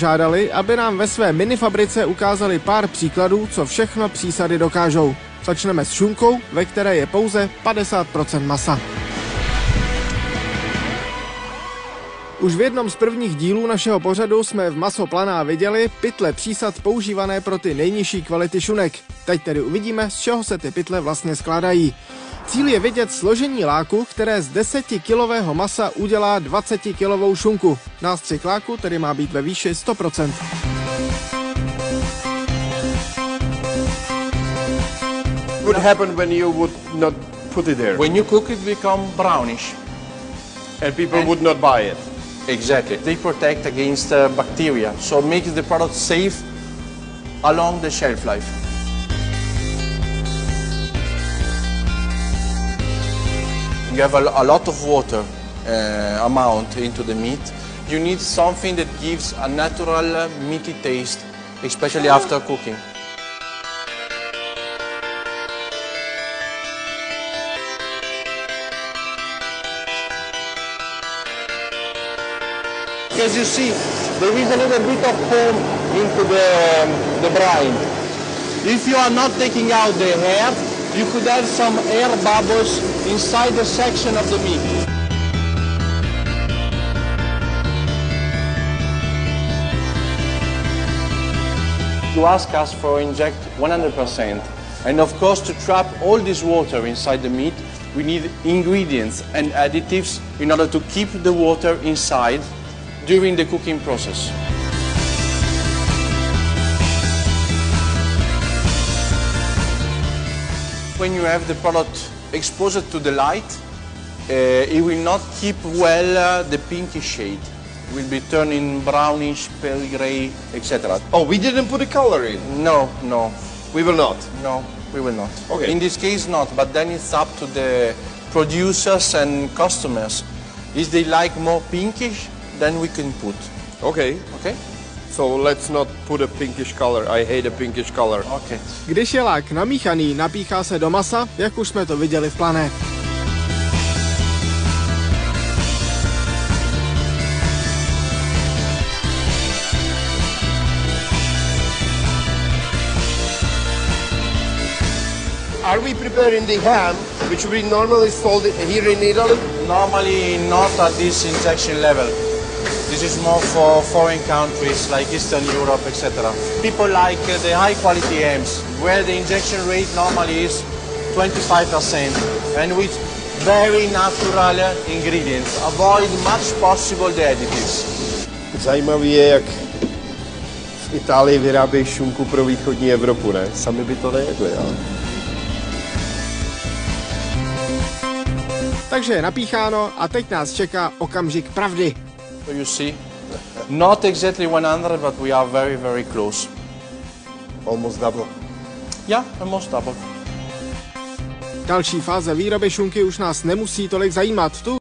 žádali, aby nám ve své minifabrice ukázali pár příkladů, co všechno přísady dokážou. Začneme s šunkou, ve které je pouze 50% masa. Už v jednom z prvních dílů našeho pořadu jsme v Maso Planá viděli pytle přísad používané pro ty nejnižší kvality šunek. Teď tedy uvidíme, z čeho se ty pytle vlastně skládají. Cíl je vidět složení láku, které z 10-kilového masa udělá 20-kilovou šunku. Nástřik láku tedy má být ve výši 100%. would happen when you would not put it there? When you cook it, become brownish. and people and- would not buy it. Exactly. They protect against uh, bacteria, so makes the product safe along the shelf life. You have a, a lot of water uh, amount into the meat. You need something that gives a natural uh, meaty taste, especially after cooking. As you see, there is a little bit of foam into the, um, the brine. If you are not taking out the hair, you could have some air bubbles inside the section of the meat. You ask us for inject 100%. And of course, to trap all this water inside the meat, we need ingredients and additives in order to keep the water inside during the cooking process. When you have the product exposed to the light, uh, it will not keep well uh, the pinkish shade. It will be turning brownish, pale gray, etc. Oh, we didn't put a color in. No, no, We will not. no, we will not. Okay. In this case, not, but then it's up to the producers and customers. If they like more pinkish, then we can put. Okay, Okay? so let's not put a pinkish color. I hate a pinkish color. Okay. Když je lák namíchaný, napíchá se do masa, jak už jsme to viděli v plané. Are we preparing the ham, which we normally sold here in Italy? Normally not at this injection level. This is more for foreign countries like Eastern Europe, etc. People like uh, the high quality hams, where the injection rate normally is 25% and with very natural uh, ingredients. Avoid much possible the additives. Zajímavý je, jak v Itálii vyrábějí šunku pro východní Evropu, ne? Sami by to nejedli, ale... Takže je napícháno a teď nás čeká okamžik pravdy. So you see, not exactly 100, but we are very, very close. Almost double. Yeah, almost double. Další fáze výroby šunky už nás nemusí tolik zajímat. Tu